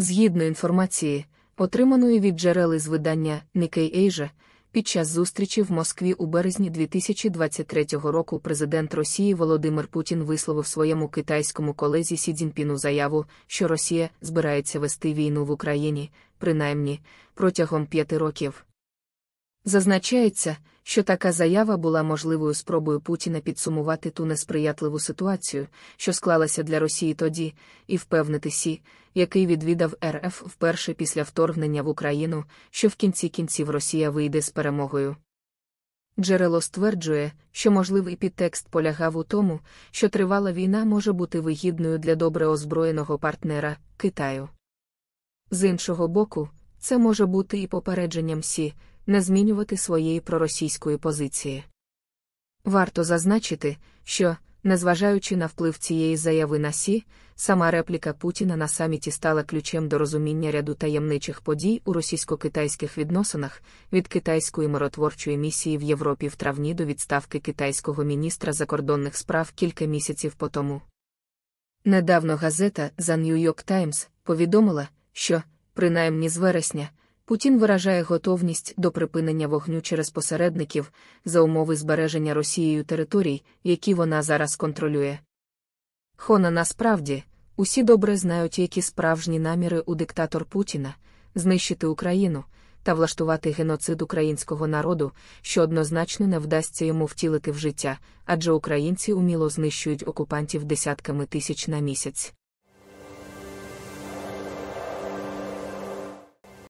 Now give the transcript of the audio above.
Згідно інформації, отриманої від джерел із видання Nikkei Asia, під час зустрічі в Москві у березні 2023 року президент Росії Володимир Путін висловив своєму китайському колезі Сі Цзіньпіну заяву, що Росія збирається вести війну в Україні, принаймні, протягом п'яти років. Зазначається, що така заява була можливою спробою Путіна підсумувати ту несприятливу ситуацію, що склалася для Росії тоді, і впевнити Сі, який відвідав РФ вперше після вторгнення в Україну, що в кінці кінців Росія вийде з перемогою. Джерело стверджує, що можливий підтекст полягав у тому, що тривала війна може бути вигідною для добре озброєного партнера Китаю. З іншого боку, це може бути і попередженням Сі, не змінювати своєї проросійської позиції. Варто зазначити, що, незважаючи на вплив цієї заяви на Сі, сама репліка Путіна на саміті стала ключем до розуміння ряду таємничих подій у російсько-китайських відносинах від китайської миротворчої місії в Європі в травні до відставки китайського міністра закордонних справ кілька місяців по тому. Недавно газета The New York Times повідомила, що, принаймні з вересня, Путін виражає готовність до припинення вогню через посередників за умови збереження Росією територій, які вона зараз контролює. Хона насправді усі добре знають, які справжні наміри у диктатор Путіна знищити Україну та влаштувати геноцид українського народу, що однозначно не вдасться йому втілити в життя, адже українці уміло знищують окупантів десятками тисяч на місяць.